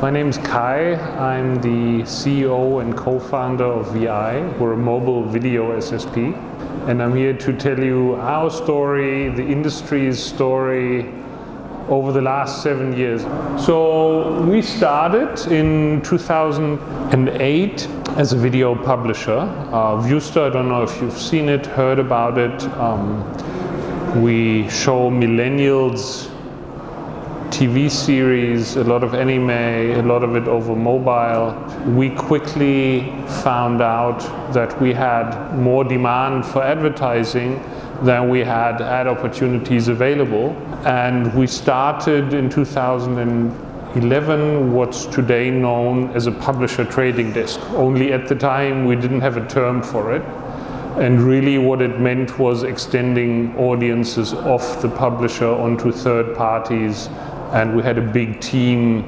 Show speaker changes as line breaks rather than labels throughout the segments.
My name is Kai. I'm the CEO and co-founder of VI. We're a mobile video SSP. And I'm here to tell you our story, the industry's story over the last seven years. So we started in 2008 as a video publisher. Uh, Viewster, I don't know if you've seen it, heard about it. Um, we show millennials TV series, a lot of anime, a lot of it over mobile. We quickly found out that we had more demand for advertising than we had ad opportunities available. And we started in 2011 what's today known as a publisher trading desk. Only at the time we didn't have a term for it. And really what it meant was extending audiences off the publisher onto third parties. And we had a big team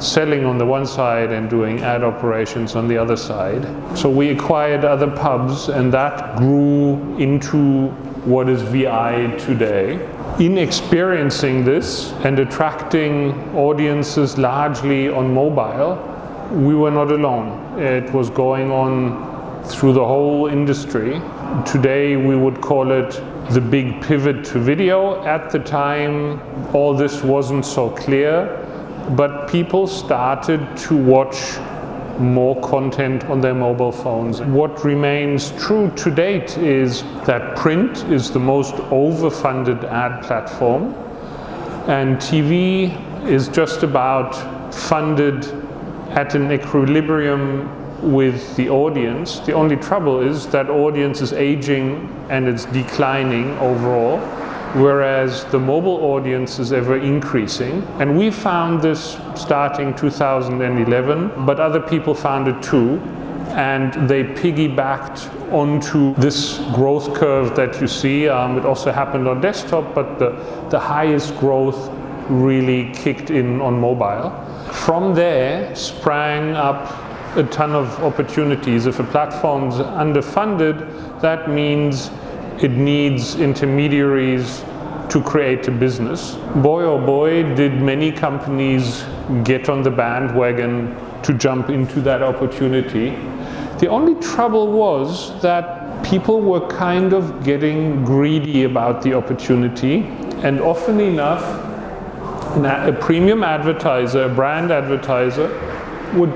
selling on the one side and doing ad operations on the other side. So we acquired other pubs and that grew into what is VI today. In experiencing this and attracting audiences largely on mobile, we were not alone. It was going on through the whole industry. Today we would call it the big pivot to video. At the time, all this wasn't so clear, but people started to watch more content on their mobile phones. What remains true to date is that print is the most overfunded ad platform and TV is just about funded at an equilibrium with the audience. The only trouble is that audience is aging and it's declining overall whereas the mobile audience is ever increasing. And we found this starting 2011, but other people found it too. And they piggybacked onto this growth curve that you see. Um, it also happened on desktop, but the, the highest growth really kicked in on mobile. From there sprang up a ton of opportunities. If a platform's underfunded, that means it needs intermediaries to create a business. Boy oh boy, did many companies get on the bandwagon to jump into that opportunity. The only trouble was that people were kind of getting greedy about the opportunity and often enough a premium advertiser, a brand advertiser would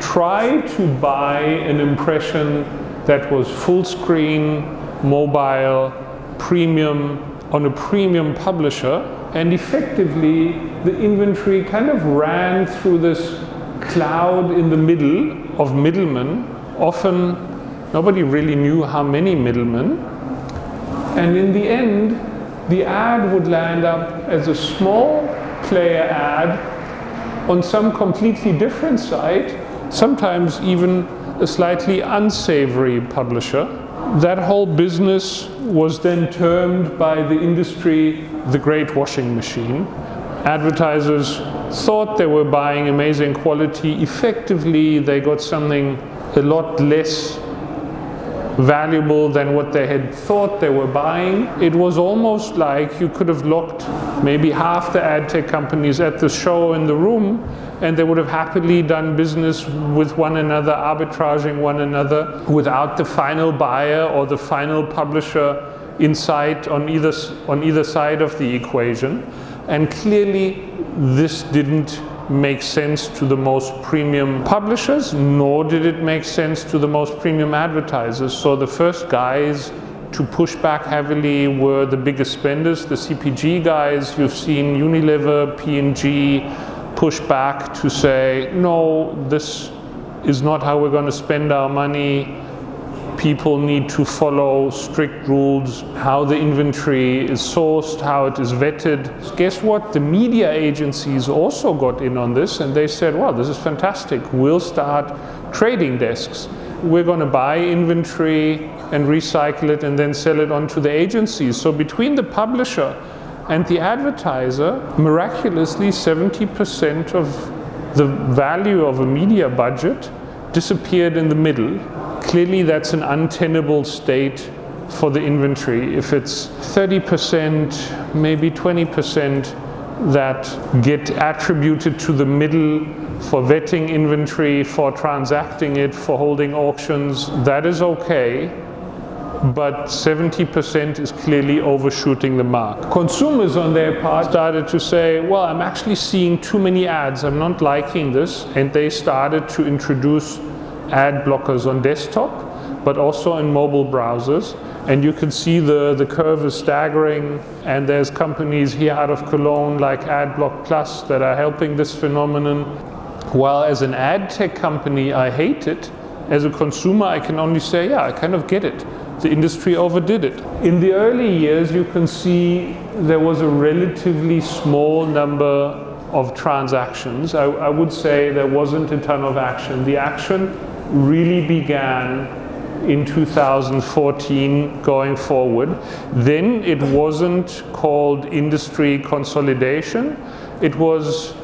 try to buy an impression that was full screen mobile, premium, on a premium publisher, and effectively the inventory kind of ran through this cloud in the middle of middlemen. Often nobody really knew how many middlemen. And in the end, the ad would land up as a small player ad on some completely different site, sometimes even a slightly unsavory publisher that whole business was then termed by the industry the great washing machine. Advertisers thought they were buying amazing quality. Effectively, they got something a lot less valuable than what they had thought they were buying. It was almost like you could have locked maybe half the ad tech companies at the show in the room and they would have happily done business with one another, arbitraging one another without the final buyer or the final publisher in sight on either, on either side of the equation. And clearly, this didn't make sense to the most premium publishers, nor did it make sense to the most premium advertisers. So the first guys to push back heavily were the biggest spenders, the CPG guys. You've seen Unilever, P&G, push back to say, no, this is not how we're going to spend our money. People need to follow strict rules, how the inventory is sourced, how it is vetted. Guess what? The media agencies also got in on this and they said, well, this is fantastic. We'll start trading desks. We're going to buy inventory and recycle it and then sell it on to the agencies. So between the publisher and the advertiser, miraculously, 70% of the value of a media budget disappeared in the middle. Clearly, that's an untenable state for the inventory. If it's 30%, maybe 20%, that get attributed to the middle for vetting inventory, for transacting it, for holding auctions, that is okay. But 70% is clearly overshooting the mark. Consumers, on their part, started to say, Well, I'm actually seeing too many ads, I'm not liking this. And they started to introduce ad blockers on desktop, but also in mobile browsers. And you can see the, the curve is staggering. And there's companies here out of Cologne like AdBlock Plus that are helping this phenomenon. While as an ad tech company, I hate it. As a consumer, I can only say, yeah, I kind of get it. The industry overdid it. In the early years, you can see there was a relatively small number of transactions. I, I would say there wasn't a ton of action. The action really began in 2014 going forward. Then it wasn't called industry consolidation. It was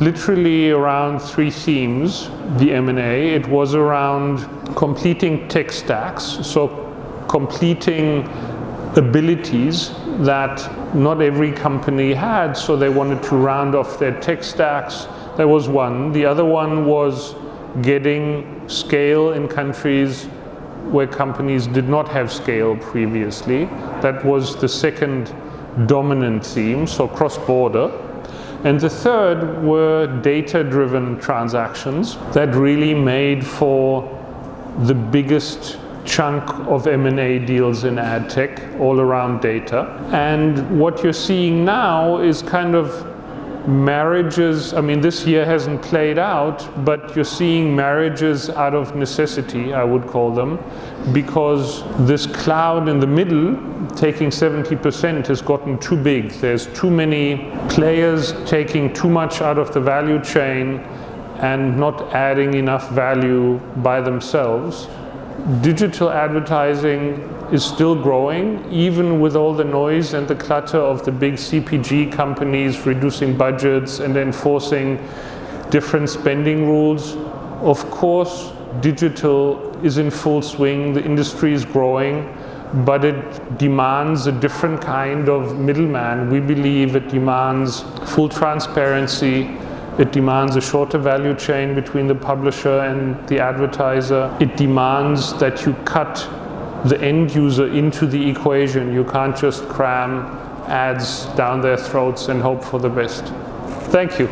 literally around three themes, the M&A. It was around completing tech stacks, so completing abilities that not every company had, so they wanted to round off their tech stacks. That was one. The other one was getting scale in countries where companies did not have scale previously. That was the second dominant theme, so cross-border. And the third were data-driven transactions that really made for the biggest chunk of M&A deals in ad tech all around data. And what you're seeing now is kind of marriages, I mean, this year hasn't played out, but you're seeing marriages out of necessity, I would call them, because this cloud in the middle, taking 70%, has gotten too big. There's too many players taking too much out of the value chain and not adding enough value by themselves. Digital advertising is still growing, even with all the noise and the clutter of the big CPG companies reducing budgets and enforcing different spending rules. Of course, digital is in full swing, the industry is growing, but it demands a different kind of middleman. We believe it demands full transparency, it demands a shorter value chain between the publisher and the advertiser. It demands that you cut the end user into the equation. You can't just cram ads down their throats and hope for the best. Thank you.